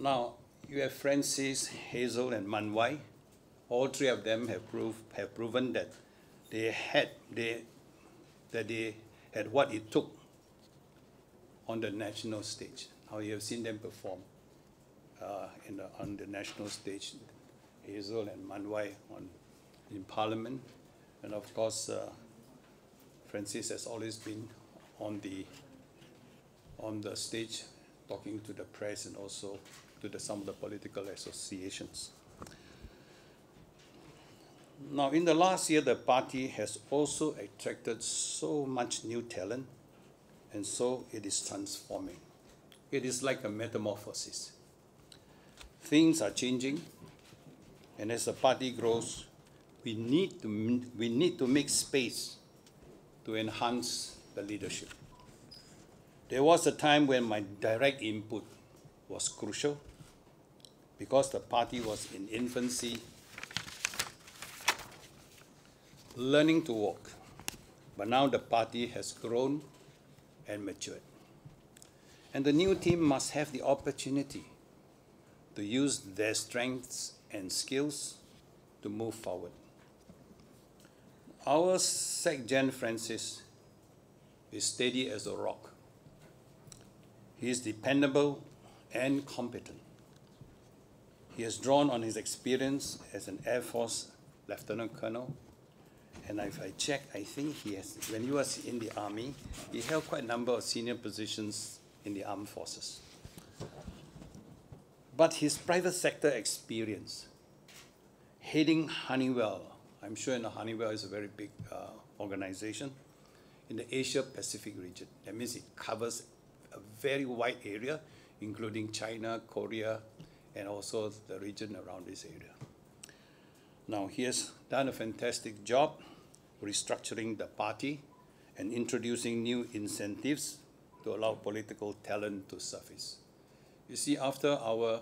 Now, you have Francis, Hazel, and Mun Wai. All three of them have, proved, have proven that they had they, that they had what it took on the national stage. Now you have seen them perform uh, in the, on the national stage, Hazel and Mun Wai on, in Parliament, and of course, uh, Francis has always been on the on the stage talking to the press and also to the, some of the political associations. Now, in the last year, the party has also attracted so much new talent, and so it is transforming. It is like a metamorphosis. Things are changing, and as the party grows, we need to, we need to make space to enhance the leadership. There was a time when my direct input was crucial because the party was in infancy, learning to walk. But now the party has grown and matured. And the new team must have the opportunity to use their strengths and skills to move forward. Our SEC Gen Francis is steady as a rock. He is dependable and competent. He has drawn on his experience as an Air Force Lieutenant Colonel. And if I check, I think he has, when he was in the Army, he held quite a number of senior positions in the armed forces. But his private sector experience, heading Honeywell, I'm sure in Honeywell is a very big uh, organization, in the Asia Pacific region. That means it covers a very wide area, including China, Korea, and also the region around this area. Now, he has done a fantastic job restructuring the party and introducing new incentives to allow political talent to surface. You see, after our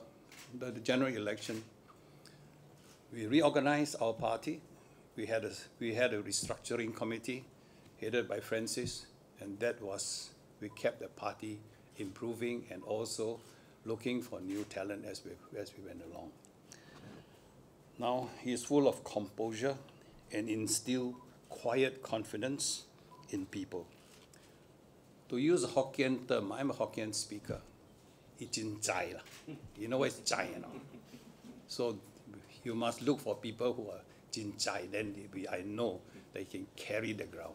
the, the general election, we reorganized our party. We had a, we had a restructuring committee headed by Francis, and that was we kept the party improving and also looking for new talent as we, as we went along. Now, he is full of composure and instill quiet confidence in people. To use a Hokkien term, I'm a Hokkien speaker. It's in Chai. You know what's Chai? You? So you must look for people who are Jin Chai, then I know they can carry the ground.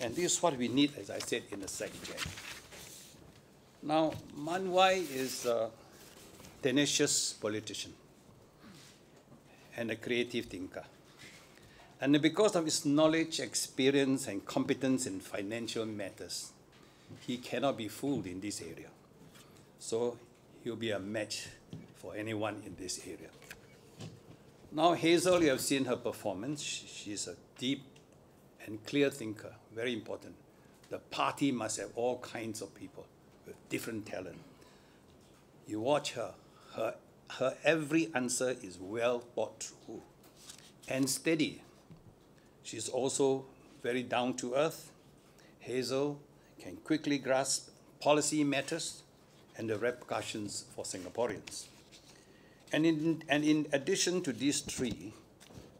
And this is what we need, as I said, in the second gen. Now, Mun Wai is a tenacious politician and a creative thinker. And because of his knowledge, experience, and competence in financial matters, he cannot be fooled in this area. So he'll be a match for anyone in this area. Now, Hazel, you have seen her performance. She's a deep and clear thinker, very important. The party must have all kinds of people with different talent. You watch her, her, her every answer is well thought through and steady. She's also very down to earth. Hazel can quickly grasp policy matters and the repercussions for Singaporeans. And in, and in addition to these three,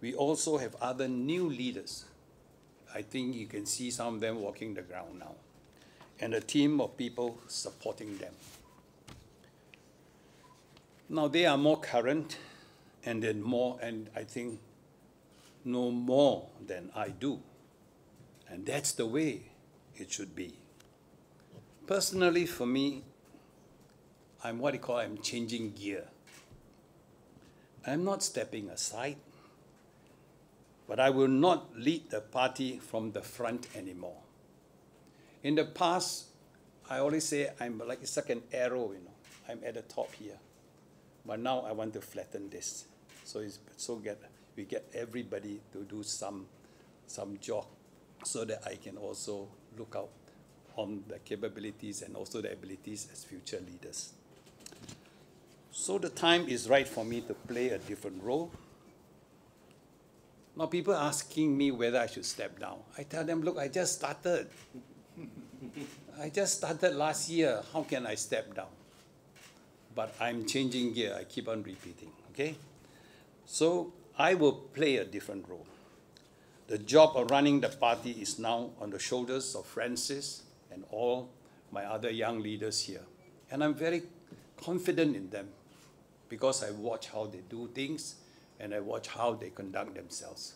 we also have other new leaders I think you can see some of them walking the ground now, and a team of people supporting them. Now they are more current, and then more, and I think know more than I do, and that's the way it should be. Personally, for me, I'm what I call I'm changing gear. I'm not stepping aside but I will not lead the party from the front anymore. In the past, I always say I'm like it's like an arrow, you know. I'm at the top here. But now I want to flatten this. So it's so get we get everybody to do some some job so that I can also look out on the capabilities and also the abilities as future leaders. So the time is right for me to play a different role now people asking me whether I should step down. I tell them, look, I just started. I just started last year. How can I step down? but I'm changing gear. I keep on repeating, okay? So I will play a different role. The job of running the party is now on the shoulders of Francis and all my other young leaders here. And I'm very confident in them because I watch how they do things and I watch how they conduct themselves.